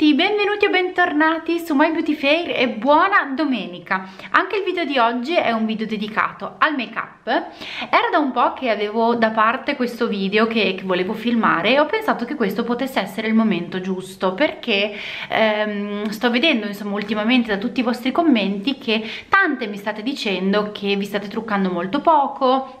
tutti, benvenuti o bentornati su My Beauty Fair e buona domenica. Anche il video di oggi è un video dedicato al make up Era da un po' che avevo da parte questo video che, che volevo filmare e ho pensato che questo potesse essere il momento giusto Perché ehm, sto vedendo insomma ultimamente da tutti i vostri commenti che tante mi state dicendo che vi state truccando molto poco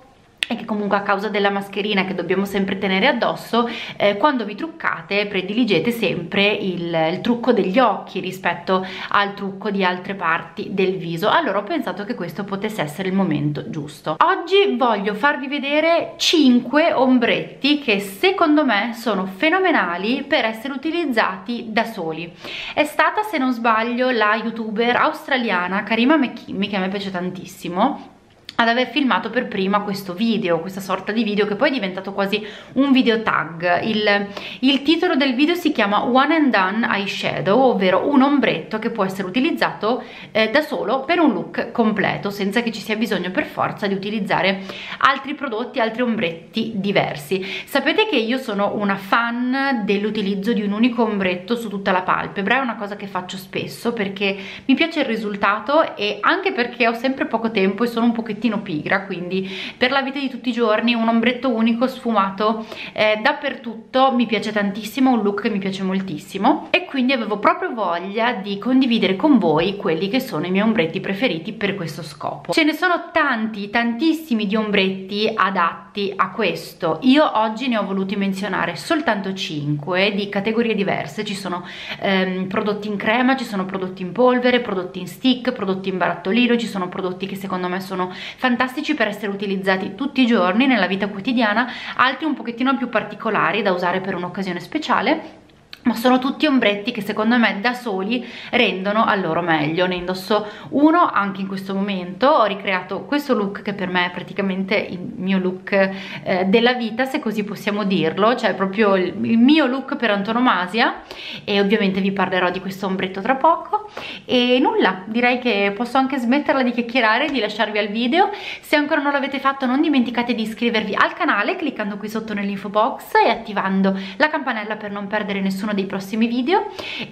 e che comunque a causa della mascherina che dobbiamo sempre tenere addosso eh, quando vi truccate prediligete sempre il, il, trucco degli occhi rispetto al trucco di altre parti del viso. Allora ho pensato che questo potesse essere il momento giusto. Oggi voglio farvi vedere 5 ombretti che secondo me sono fenomenali per essere utilizzati da soli. È stata se non sbaglio la youtuber australiana Karima McKimmy che a me piace tantissimo ad aver filmato per prima questo video, questa sorta di video che poi è diventato quasi un video tag. Il, il titolo del video si chiama One and Done Eyeshadow, ovvero un ombretto che può essere utilizzato eh, da solo per un look completo, senza che ci sia bisogno per forza di utilizzare altri prodotti, altri ombretti diversi. Sapete che io sono una fan dell'utilizzo di un unico ombretto su tutta la palpebra, è una cosa che faccio spesso perché mi piace il risultato e anche perché ho sempre poco tempo e sono un pochettino pochettino pigra quindi per la vita di tutti i giorni un ombretto unico sfumato eh, dappertutto mi piace tantissimo, un look che mi piace moltissimo e quindi avevo proprio voglia di condividere con voi quelli che sono i miei ombretti preferiti per questo scopo. Ce ne sono tanti, tantissimi di ombretti adatti a questo. Io oggi ne ho voluti menzionare soltanto 5 di categorie diverse. Ci sono ehm, prodotti in crema, ci sono prodotti in polvere, prodotti in stick, prodotti in barattolino, ci sono prodotti che secondo me sono fantastici per essere utilizzati tutti i giorni nella vita quotidiana, altri un pochettino più particolari da usare per un'occasione speciale ma sono tutti ombretti che secondo me da soli rendono al loro meglio. Ne indosso uno anche in questo momento. Ho ricreato questo look che per me è praticamente il mio look eh, della vita se così possiamo dirlo. Cioè proprio il, il, mio look per antonomasia. E ovviamente vi parlerò di questo ombretto tra poco. E nulla direi che posso anche smetterla di chiacchierare di lasciarvi al video. Se ancora non l'avete fatto non dimenticate di iscrivervi al canale cliccando qui sotto nell'info box e attivando la campanella per non perdere nessuno uno dei prossimi video.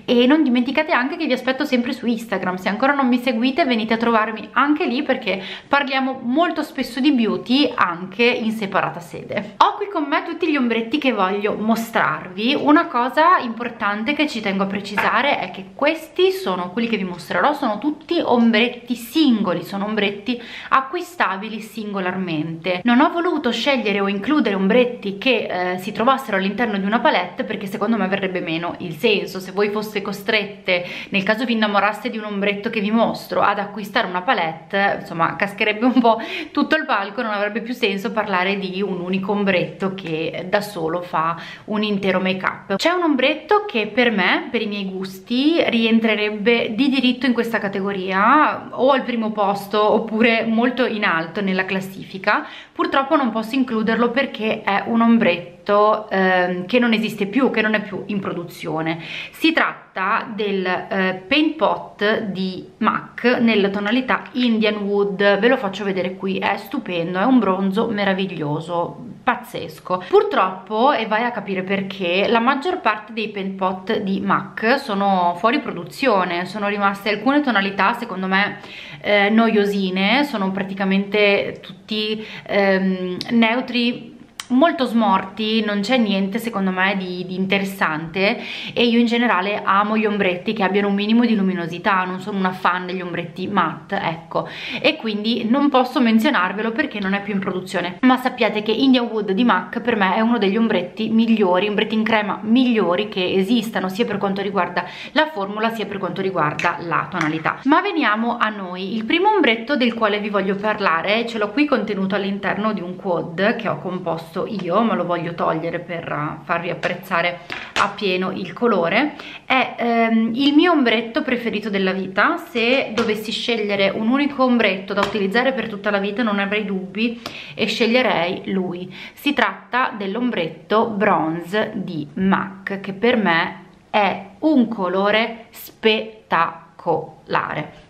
E non dimenticate anche che vi aspetto sempre su Instagram. Se ancora non mi seguite venite a trovarmi anche lì perché parliamo molto spesso di beauty anche in separata sede. Ho qui con me tutti gli ombretti che voglio mostrarvi. Una cosa importante che ci tengo a precisare è che questi sono quelli che vi mostrerò. Sono tutti ombretti singoli sono ombretti acquistabili singolarmente. Non ho voluto scegliere o includere ombretti che eh, si trovassero all'interno di una palette perché secondo me verrebbe meno il senso se voi foste costrette nel caso vi innamoraste di un ombretto che vi mostro ad acquistare una palette insomma cascherebbe un po' tutto il palco non avrebbe più senso parlare di un unico ombretto che da solo fa un intero make up c'è un ombretto che per me per i miei gusti rientrerebbe di diritto in questa categoria o al primo posto oppure molto in alto nella classifica. Purtroppo non posso includerlo perché è un ombretto prodotto ehm, che non esiste più, che non è più in produzione. Si tratta del eh, Paint Pot di MAC nella tonalità Indian Wood, ve lo faccio vedere qui, è stupendo, è un bronzo meraviglioso, pazzesco. Purtroppo, e vai a capire perché, la maggior parte dei Paint Pot di MAC sono fuori produzione, sono rimaste alcune tonalità secondo me eh, noiosine, sono praticamente tutti ehm, neutri molto smorti, non c'è niente secondo me di, di, interessante. E io in generale amo gli ombretti che abbiano un minimo di luminosità, non sono una fan degli ombretti matte, ecco, e quindi non posso menzionarvelo perché non è più in produzione, ma sappiate che Indian Wood di MAC per me è uno degli ombretti migliori, ombretti in crema migliori che esistano sia per quanto riguarda la formula sia per quanto riguarda la tonalità. Ma veniamo a noi, il primo ombretto del quale vi voglio parlare ce l'ho qui contenuto all'interno di un quad che ho composto fatto io ma lo voglio togliere per farvi apprezzare a pieno il colore. È ehm, il mio ombretto preferito della vita. Se dovessi scegliere un unico ombretto da utilizzare per tutta la vita non avrei dubbi e sceglierei lui. Si tratta dell'ombretto bronze di MAC che per me è un colore spettacolare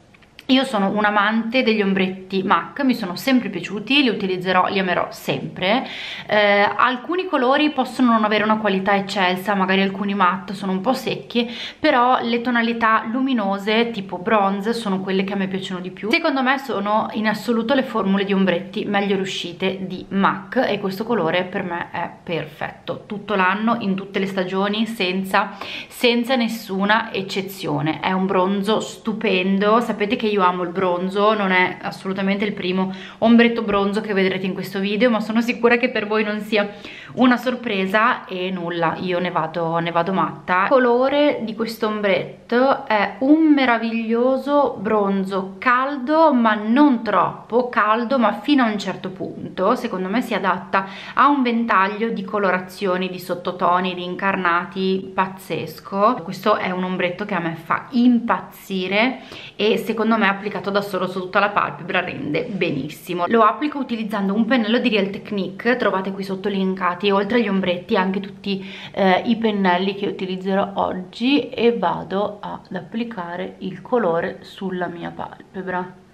io sono un amante degli ombretti MAC, mi sono sempre piaciuti, li utilizzerò, li amerò sempre. Eh, alcuni colori possono non avere una qualità eccelsa, magari alcuni matte sono un po' secchi, però le tonalità luminose tipo bronze sono quelle che a me piacciono di più. Secondo me sono in assoluto le formule di ombretti meglio riuscite di MAC e questo colore per me è perfetto. Tutto l'anno, in tutte le stagioni, senza, senza nessuna eccezione. È un bronzo stupendo, sapete che io io amo il bronzo, non è assolutamente il primo ombretto bronzo che vedrete in questo video, ma sono sicura che per voi non sia una sorpresa e nulla, io ne vado, ne vado matta. Il colore di questo ombretto è un meraviglioso bronzo caldo, ma non troppo caldo, ma fino a un certo punto, secondo me si adatta a un ventaglio di colorazioni, di sottotoni, di incarnati pazzesco. Questo è un ombretto che a me fa impazzire e secondo me applicato da solo su tutta la palpebra rende benissimo. Lo applico utilizzando un pennello di Real Technique trovate qui sotto linkati oltre agli ombretti anche tutti eh, i pennelli che utilizzerò oggi e vado ad applicare il colore sulla mia palpebra.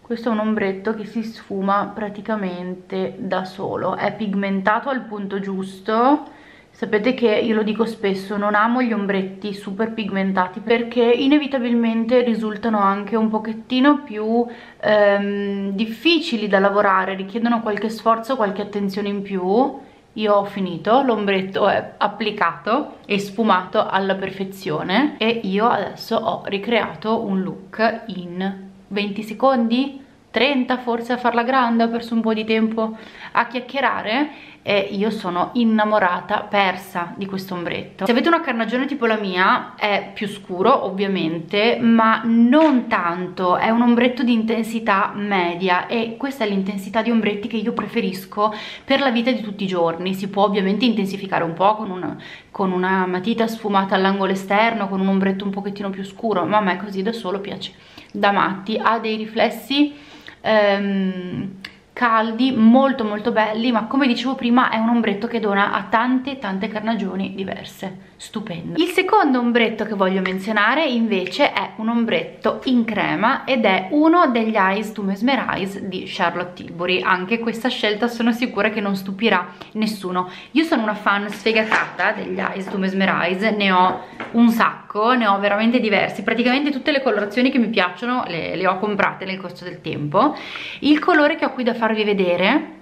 Questo è un ombretto che si sfuma praticamente da solo. È pigmentato al punto giusto Sapete che io lo dico spesso, non amo gli ombretti super pigmentati perché inevitabilmente risultano anche un pochettino più ehm, difficili da lavorare, richiedono qualche sforzo, qualche attenzione in più. Io ho finito, l'ombretto è applicato e sfumato alla perfezione e io adesso ho ricreato un look in 20 secondi, 30 forse a farla grande, ho perso un po' di tempo a chiacchierare e io sono innamorata, persa di questo ombretto. Se avete una carnagione tipo la mia è più scuro ovviamente ma non tanto, è un ombretto di intensità media e questa è l'intensità di ombretti che io preferisco per la vita di tutti i giorni. Si può ovviamente intensificare un po' con una, con una matita sfumata all'angolo esterno, con un ombretto un pochettino più scuro ma a me così da solo piace da matti, ha dei riflessi ehm, caldi, molto molto belli, ma come dicevo prima è un ombretto che dona a tante tante carnagioni diverse. Stupendo. Il secondo ombretto che voglio menzionare invece è un ombretto in crema ed è uno degli Eyes to Mesmerize di Charlotte Tilbury. Anche questa scelta sono sicura che non stupirà nessuno. Io sono una fan sfegatata degli Eyes to Mesmerize, ne ho un sacco, ne ho veramente diversi. Praticamente tutte le colorazioni che mi piacciono le, le ho comprate nel corso del tempo. Il colore che ho qui da farvi vedere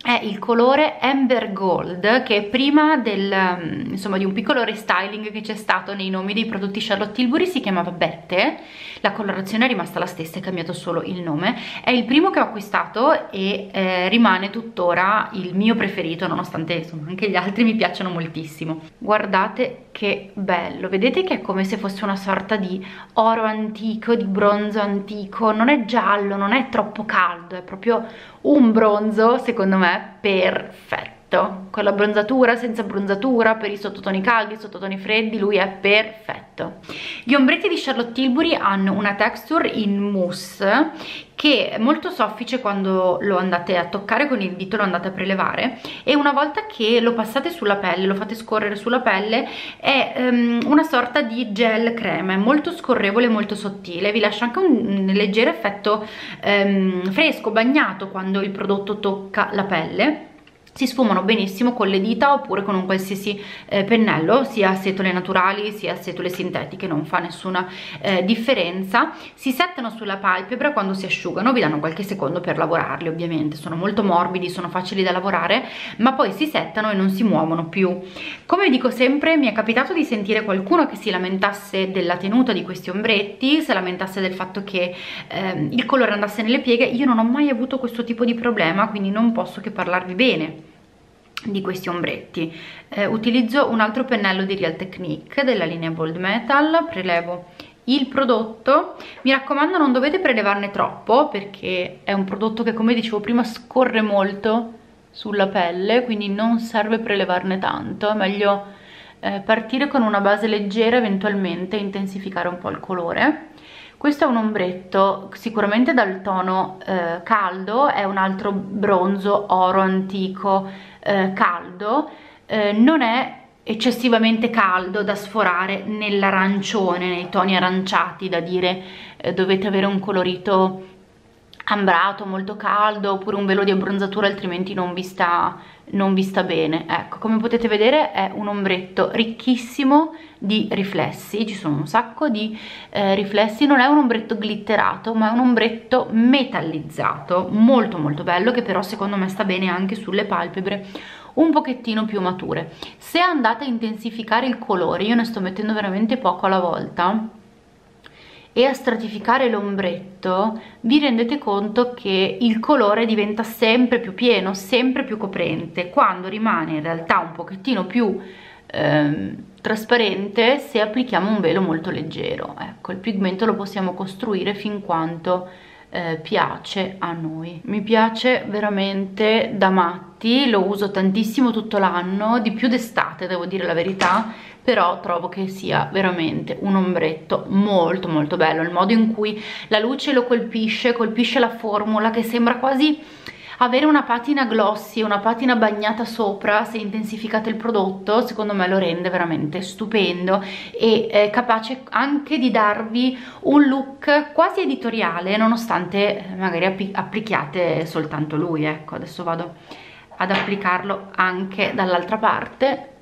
è il colore Amber Gold che prima del, mm, insomma, di un piccolo restyling che c'è stato nei nomi dei prodotti Charlotte Tilbury si chiamava Bette la colorazione è rimasta la stessa, è cambiato solo il nome. È il primo che ho acquistato e eh, rimane tuttora il mio preferito nonostante insomma, anche gli altri mi piacciono moltissimo. Guardate che bello. Vedete che è come se fosse una sorta di oro antico di bronzo antico. Non è giallo non è troppo caldo è proprio un bronzo secondo me perfetto con la bronzatura, senza bronzatura, per i sottotoni caldi, i sottotoni freddi, lui è perfetto. Gli ombretti di Charlotte Tilbury hanno una texture in mousse che è molto soffice quando lo andate a toccare con il dito, lo andate a prelevare e una volta che lo passate sulla pelle, lo fate scorrere sulla pelle, è um, una sorta di gel crema, è molto scorrevole, molto sottile, vi lascia anche un, un leggero effetto um, fresco, bagnato quando il prodotto tocca la pelle si sfumano benissimo con le dita oppure con un qualsiasi eh, pennello sia setole naturali sia setole sintetiche non fa nessuna eh, differenza. Si settano sulla palpebra quando si asciugano vi danno qualche secondo per lavorarli ovviamente. Sono molto morbidi sono facili da lavorare ma poi si settano e non si muovono più. Come dico sempre mi è capitato di sentire qualcuno che si lamentasse della tenuta di questi ombretti si lamentasse del fatto che eh, il colore andasse nelle pieghe. Io non ho mai avuto questo tipo di problema quindi non posso che parlarvi bene di questi ombretti. Eh, utilizzo un altro pennello di Real Technique della linea Bold Metal prelevo il prodotto. Mi raccomando non dovete prelevarne troppo perché è un prodotto che come dicevo prima scorre molto sulla pelle quindi non serve prelevarne tanto. È meglio eh, partire con una base leggera eventualmente intensificare un po' il colore. Questo è un ombretto sicuramente dal tono eh, caldo è un altro bronzo oro antico eh, caldo eh, non è eccessivamente caldo da sforare nell'arancione, nei toni aranciati da dire eh, dovete avere un colorito ambrato, molto caldo oppure un velo di abbronzatura altrimenti non vi sta, non vi sta bene. Ecco come potete vedere è un ombretto ricchissimo di riflessi ci sono un sacco di eh, riflessi. Non è un ombretto glitterato ma è un ombretto metallizzato molto molto bello che però secondo me sta bene anche sulle palpebre un pochettino più mature. Se andate a intensificare il colore io ne sto mettendo veramente poco alla volta e a stratificare l'ombretto vi rendete conto che il colore diventa sempre più pieno, sempre più coprente, quando rimane in realtà un pochettino più ehm, trasparente se applichiamo un velo molto leggero. Ecco, il pigmento lo possiamo costruire fin quanto eh, piace a noi. Mi piace veramente da matti, lo uso tantissimo tutto l'anno, di più d'estate devo dire la verità, però trovo che sia veramente un ombretto molto molto bello. Il modo in cui la luce lo colpisce colpisce la formula che sembra quasi avere una patina glossy, una patina bagnata sopra se intensificate il prodotto secondo me lo rende veramente stupendo e è capace anche di darvi un look quasi editoriale nonostante magari applichiate soltanto lui ecco. Adesso vado ad applicarlo anche dall'altra parte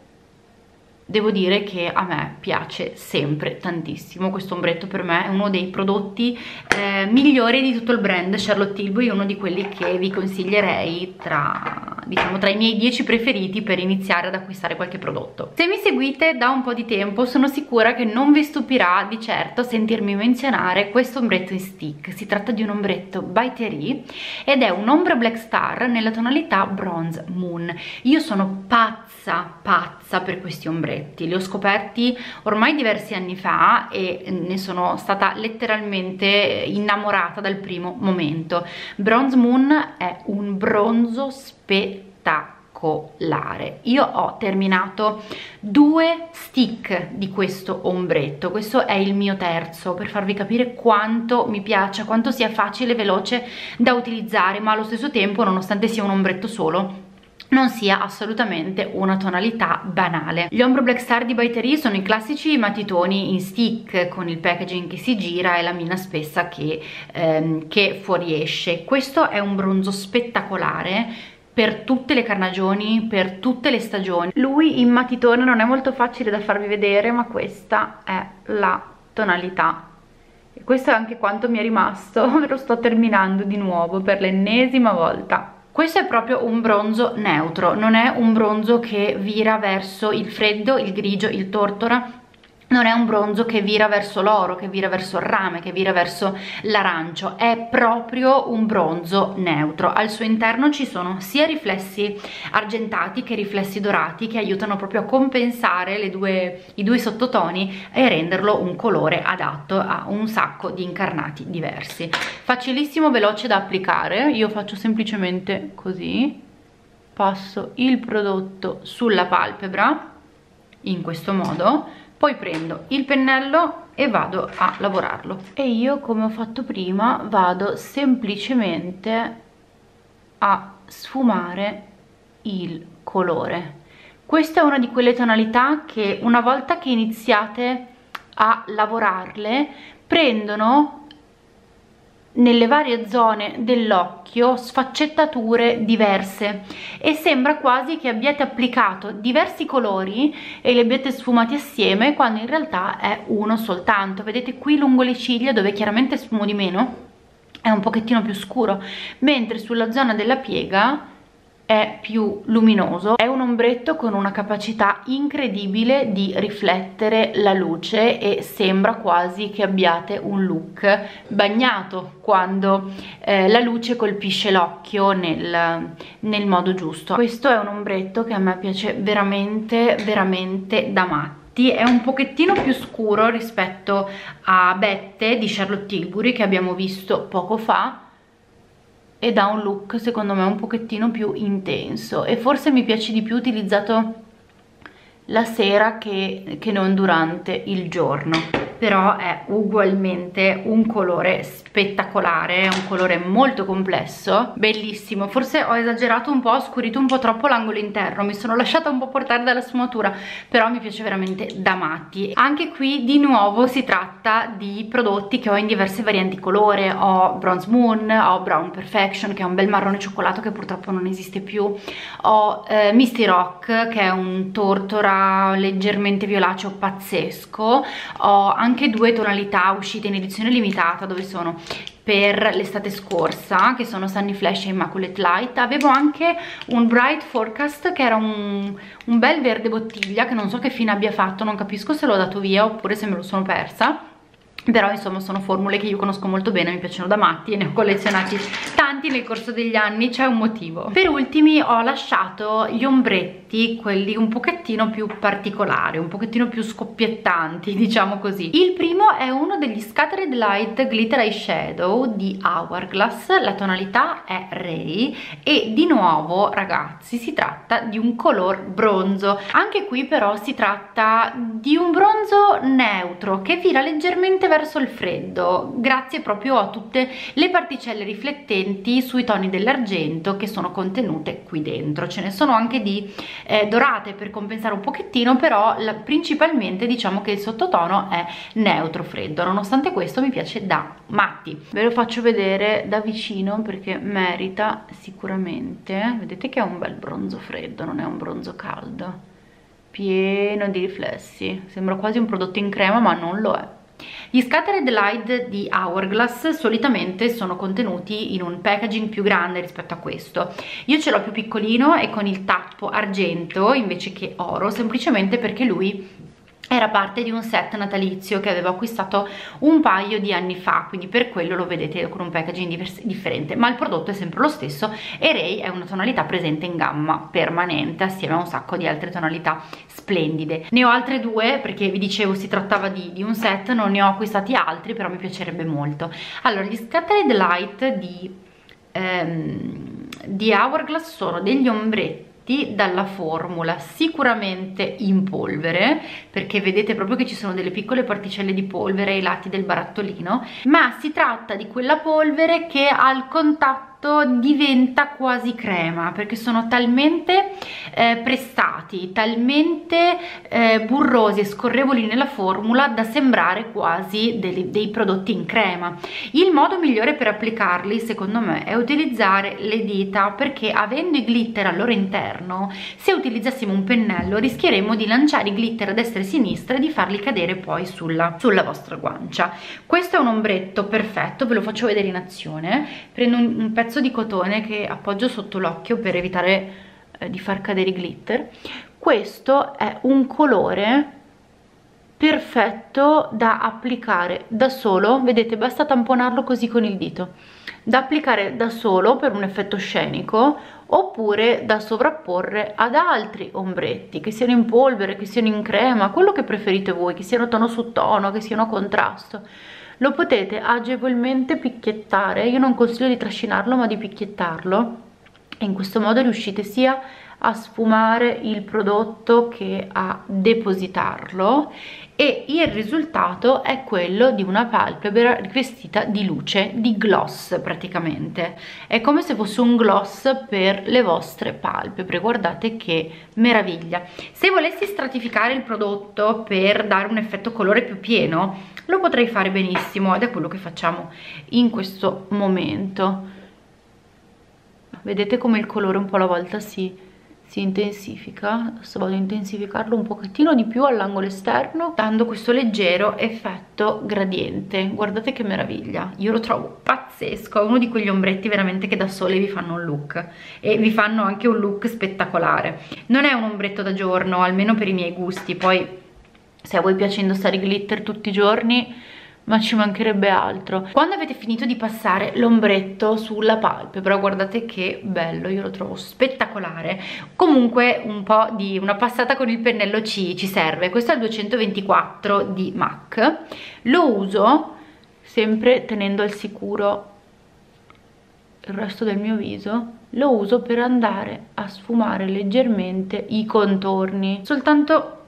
devo dire che a me piace sempre tantissimo questo ombretto per me è uno dei prodotti eh, migliori di tutto il brand Charlotte Tilbury uno di quelli che vi consiglierei tra, diciamo, tra i miei 10 preferiti per iniziare ad acquistare qualche prodotto. Se mi seguite da un po' di tempo sono sicura che non vi stupirà di certo sentirmi menzionare questo ombretto in stick. Si tratta di un ombretto by Terry ed è un ombre black star nella tonalità bronze moon. Io sono pazza pazza per questi ombretti. Li ho scoperti ormai diversi anni fa e ne sono stata letteralmente innamorata dal primo momento. Bronze Moon è un bronzo spettacolare io ho terminato due stick di questo ombretto questo è il mio terzo per farvi capire quanto mi piace quanto sia facile e veloce da utilizzare ma allo stesso tempo nonostante sia un ombretto solo non sia assolutamente una tonalità banale. Gli Ombro Black Star di Baiterie sono i classici matitoni in stick con il packaging che si gira e la mina spessa che, ehm, che fuoriesce. Questo è un bronzo spettacolare per tutte le carnagioni, per tutte le stagioni. Lui in matitone non è molto facile da farvi vedere ma questa è la tonalità e questo è anche quanto mi è rimasto, lo sto terminando di nuovo per l'ennesima volta questo è proprio un bronzo neutro non è un bronzo che vira verso il freddo il grigio il tortora non è un bronzo che vira verso l'oro, che vira verso il rame, che vira verso l'arancio, è proprio un bronzo neutro. Al suo interno ci sono sia riflessi argentati che riflessi dorati che aiutano proprio a compensare due, i due sottotoni e renderlo un colore adatto a un sacco di incarnati diversi. Facilissimo, veloce da applicare, io faccio semplicemente così, passo il prodotto sulla palpebra in questo modo poi prendo il pennello e vado a lavorarlo. E io come ho fatto prima vado semplicemente a sfumare il colore. Questa è una di quelle tonalità che una volta che iniziate a lavorarle prendono nelle varie zone dell'occhio sfaccettature diverse e sembra quasi che abbiate applicato diversi colori e li abbiate sfumati assieme quando in realtà è uno soltanto. Vedete qui lungo le ciglia dove chiaramente sfumo di meno è un pochettino più scuro. Mentre sulla zona della piega è più luminoso. È un ombretto con una capacità incredibile di riflettere la luce e sembra quasi che abbiate un look bagnato quando eh, la luce colpisce l'occhio nel, nel modo giusto. Questo è un ombretto che a me piace veramente veramente da matti. È un pochettino più scuro rispetto a Bette di Charlotte Tilbury che abbiamo visto poco fa e dà un look secondo me un pochettino più intenso. E forse mi piace di più utilizzato la sera che, che non durante il giorno però è ugualmente un colore spettacolare un colore molto complesso bellissimo. Forse ho esagerato un po' ho scurito un po' troppo l'angolo interno mi sono lasciata un po' portare dalla sfumatura però mi piace veramente da matti. Anche qui di nuovo si tratta di prodotti che ho in diverse varianti colore ho Bronze Moon ho Brown Perfection che è un bel marrone cioccolato che purtroppo non esiste più ho eh, Misty Rock che è un tortora leggermente violaceo pazzesco ho anche due tonalità uscite in edizione limitata dove sono per l'estate scorsa che sono Sunny Flash e Immaculate Light. Avevo anche un Bright Forecast che era un, un bel verde bottiglia che non so che fine abbia fatto non capisco se l'ho dato via oppure se me lo sono persa però insomma sono formule che io conosco molto bene, mi piacciono da matti e ne ho collezionati tanti nel corso degli anni, c'è un motivo. Per ultimi ho lasciato gli ombretti, quelli un pochettino più particolari, un pochettino più scoppiettanti, diciamo così. Il primo è uno degli Scattered Light Glitter Eyeshadow di Hourglass, la tonalità è Ray e di nuovo ragazzi si tratta di un color bronzo. Anche qui però si tratta di un bronzo neutro che vira leggermente verso verso il freddo grazie proprio a tutte le particelle riflettenti sui toni dell'argento che sono contenute qui dentro. Ce ne sono anche di eh, dorate per compensare un pochettino però la, principalmente diciamo che il sottotono è neutro freddo. Nonostante questo mi piace da matti. Ve lo faccio vedere da vicino perché merita sicuramente. Vedete che è un bel bronzo freddo non è un bronzo caldo. Pieno di riflessi. Sembra quasi un prodotto in crema ma non lo è gli Scattered Light di Hourglass solitamente sono contenuti in un packaging più grande rispetto a questo. Io ce l'ho più piccolino e con il tappo argento invece che oro, semplicemente perché lui era parte di un set natalizio che avevo acquistato un paio di anni fa quindi per quello lo vedete con un packaging differente ma il prodotto è sempre lo stesso e Ray è una tonalità presente in gamma permanente assieme a un sacco di altre tonalità splendide. Ne ho altre due perché vi dicevo si trattava di, di un set non ne ho acquistati altri però mi piacerebbe molto. Allora gli Scattered Light di, ehm, di Hourglass sono degli ombretti dalla formula sicuramente in polvere perché vedete proprio che ci sono delle piccole particelle di polvere ai lati del barattolino ma si tratta di quella polvere che al contatto diventa quasi crema perché sono talmente eh, prestati, talmente eh, burrosi e scorrevoli nella formula da sembrare quasi dei, dei prodotti in crema. Il modo migliore per applicarli secondo me è utilizzare le dita perché avendo i glitter al loro interno se utilizzassimo un pennello rischieremmo di lanciare i glitter a destra e a sinistra e di farli cadere poi sulla, sulla vostra guancia. Questo è un ombretto perfetto, ve lo faccio vedere in azione. Prendo un, un pezzo pezzo di cotone che appoggio sotto l'occhio per evitare eh, di far cadere i glitter. Questo è un colore perfetto da applicare da solo. Vedete basta tamponarlo così con il dito. Da applicare da solo per un effetto scenico oppure da sovrapporre ad altri ombretti che siano in polvere, che siano in crema quello che preferite voi, che siano tono su tono, che siano contrasto lo potete agevolmente picchiettare io non consiglio di trascinarlo ma di picchiettarlo e in questo modo riuscite sia a sfumare il prodotto che a depositarlo e il risultato è quello di una palpebra rivestita di luce, di gloss praticamente. È come se fosse un gloss per le vostre palpebre, guardate che meraviglia. Se volessi stratificare il prodotto per dare un effetto colore più pieno, lo potrei fare benissimo ed è quello che facciamo in questo momento. Vedete come il colore un po' alla volta si si intensifica? Adesso vado a intensificarlo un pochettino di più all'angolo esterno dando questo leggero effetto gradiente. Guardate che meraviglia. Io lo trovo pazzesco è uno di quegli ombretti veramente che da sole vi fanno un look e vi fanno anche un look spettacolare. Non è un ombretto da giorno almeno per i miei gusti poi se a voi piace indossare i glitter tutti i giorni ma ci mancherebbe altro. Quando avete finito di passare l'ombretto sulla palpebra guardate che bello io lo trovo spettacolare. Comunque un po' di una passata con il pennello ci, ci serve. Questo è il 224 di MAC. Lo uso sempre tenendo al sicuro il resto del mio viso. Lo uso per andare a sfumare leggermente i contorni. Soltanto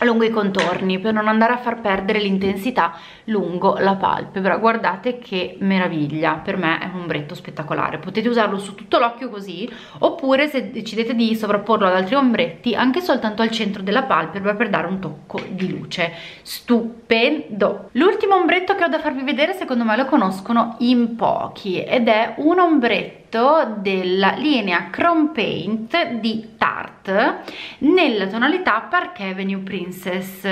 lungo i contorni per non andare a far perdere l'intensità lungo la palpebra guardate che meraviglia per me è un ombretto spettacolare. Potete usarlo su tutto l'occhio così oppure se decidete di sovrapporlo ad altri ombretti anche soltanto al centro della palpebra per dare un tocco di luce. Stupendo! L'ultimo ombretto che ho da farvi vedere secondo me lo conoscono in pochi ed è un ombretto della linea Chrome Paint di Tarte nella tonalità Park Avenue Princess.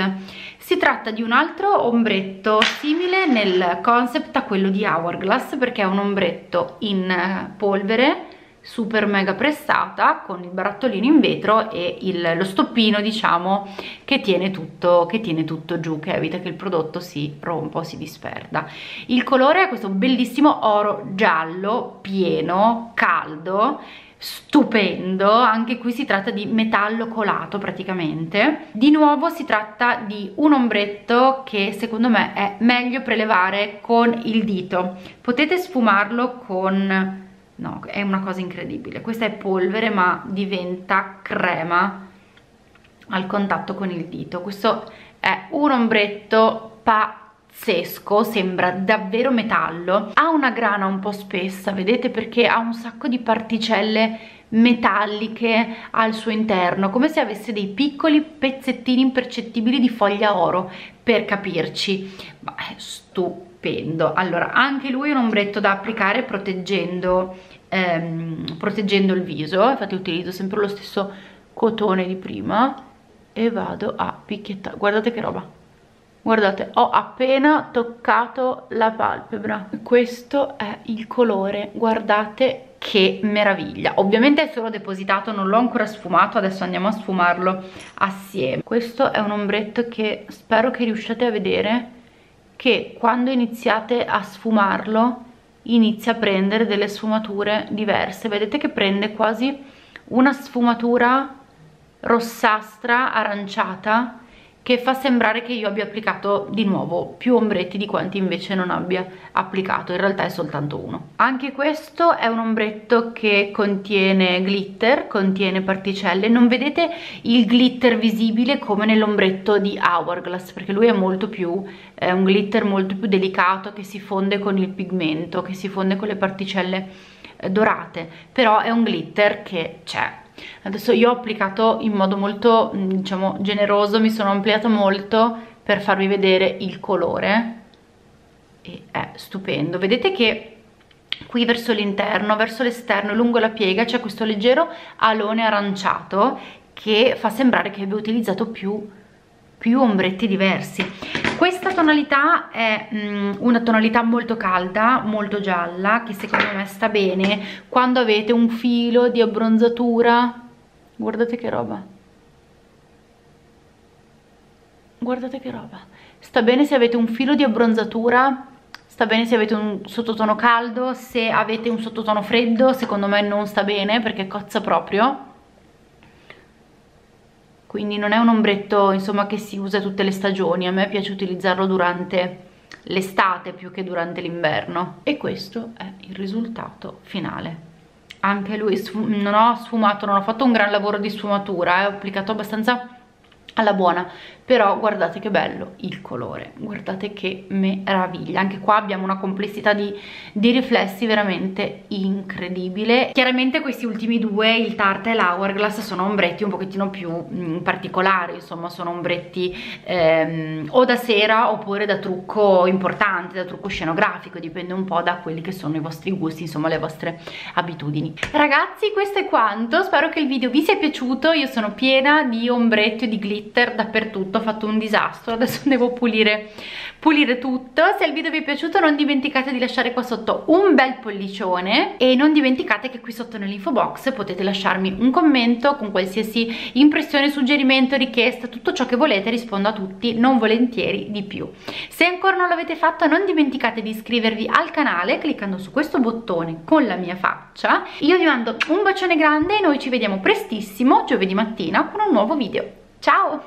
Si tratta di un altro ombretto simile nel concept a quello di Hourglass perché è un ombretto in polvere super mega pressata con il barattolino in vetro e il, lo stoppino diciamo che tiene, tutto, che tiene tutto giù che evita che il prodotto si rompa o si disperda. Il colore è questo bellissimo oro giallo pieno caldo stupendo. Anche qui si tratta di metallo colato praticamente. Di nuovo si tratta di un ombretto che secondo me è meglio prelevare con il dito. Potete sfumarlo con no, è una cosa incredibile. Questa è polvere ma diventa crema al contatto con il dito. Questo è un ombretto pazzesco sembra davvero metallo. Ha una grana un po' spessa vedete perché ha un sacco di particelle metalliche al suo interno come se avesse dei piccoli pezzettini impercettibili di foglia oro per capirci. Ma è stupendo. Allora anche lui è un ombretto da applicare proteggendo ehm, proteggendo il viso infatti utilizzo sempre lo stesso cotone di prima e vado a picchiettare guardate che roba guardate ho appena toccato la palpebra. Questo è il colore guardate che meraviglia. Ovviamente è solo depositato non l'ho ancora sfumato adesso andiamo a sfumarlo assieme. Questo è un ombretto che spero che riusciate a vedere che quando iniziate a sfumarlo inizia a prendere delle sfumature diverse. Vedete che prende quasi una sfumatura rossastra aranciata che fa sembrare che io abbia applicato di nuovo più ombretti di quanti invece non abbia applicato, in realtà è soltanto uno. Anche questo è un ombretto che contiene glitter, contiene particelle, non vedete il glitter visibile come nell'ombretto di Hourglass, perché lui è molto più, è un glitter molto più delicato che si fonde con il pigmento, che si fonde con le particelle eh, dorate, però è un glitter che c'è adesso io ho applicato in modo molto mm, diciamo generoso mi sono ampliata molto per farvi vedere il colore e è stupendo. Vedete che qui verso l'interno verso l'esterno lungo la piega c'è questo leggero alone aranciato che fa sembrare che abbia utilizzato più, più ombretti diversi questa tonalità è um, una tonalità molto calda, molto gialla, che secondo me sta bene quando avete un filo di abbronzatura. Guardate che roba. Guardate che roba. Sta bene se avete un filo di abbronzatura, sta bene se avete un sottotono caldo, se avete un sottotono freddo, secondo me non sta bene perché cozza proprio quindi non è un ombretto insomma che si usa tutte le stagioni. A me piace utilizzarlo durante l'estate più che durante l'inverno. E questo è il risultato finale. Anche lui non ho sfumato non ho fatto un gran lavoro di sfumatura eh, ho applicato abbastanza alla buona. Però guardate che bello il colore. Guardate che meraviglia. Anche qua abbiamo una complessità di, di riflessi veramente incredibile. Chiaramente questi ultimi due il Tarte e l'Hourglass sono ombretti un pochettino più mh, mm, particolari insomma sono ombretti ehm, o da sera oppure da trucco importante da trucco scenografico dipende un po' da quelli che sono i vostri gusti insomma le vostre abitudini. Ragazzi questo è quanto. Spero che il video vi sia piaciuto. Io sono piena di ombretti e di glitter dappertutto tutto, ho fatto un disastro, adesso devo pulire, pulire tutto. Se il video vi è piaciuto non dimenticate di lasciare qua sotto un bel pollicione e non dimenticate che qui sotto nell'info box potete lasciarmi un commento con qualsiasi impressione, suggerimento, richiesta, tutto ciò che volete, rispondo a tutti, non volentieri di più. Se ancora non l'avete fatto non dimenticate di iscrivervi al canale cliccando su questo bottone con la mia faccia. Io vi mando un bacione grande e noi ci vediamo prestissimo giovedì mattina con un nuovo video. Ciao!